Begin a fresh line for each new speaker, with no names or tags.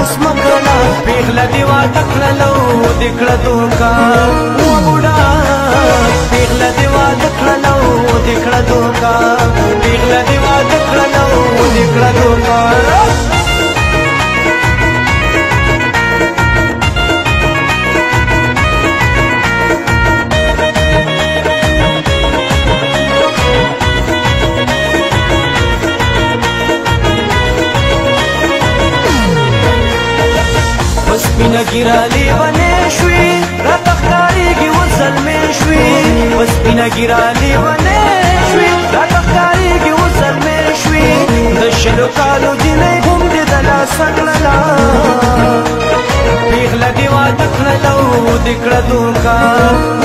اوس مکلا پیغله دی وا تکړلو دکړه دوکا وګړه پیغله دی وا تکړلو دکړه دوکا پیغله دی وا تکړلو دکړه دوکا سپینګی را لیوانې شوې را تخکاریږي وزلمې شوې بس سپینګی را لیوانې شوې را تخکاریږي وزلمې شوې د شلو کالو جنې هم دې د لاس کړلا پیغله دی واده کړلو دې کړه دوکان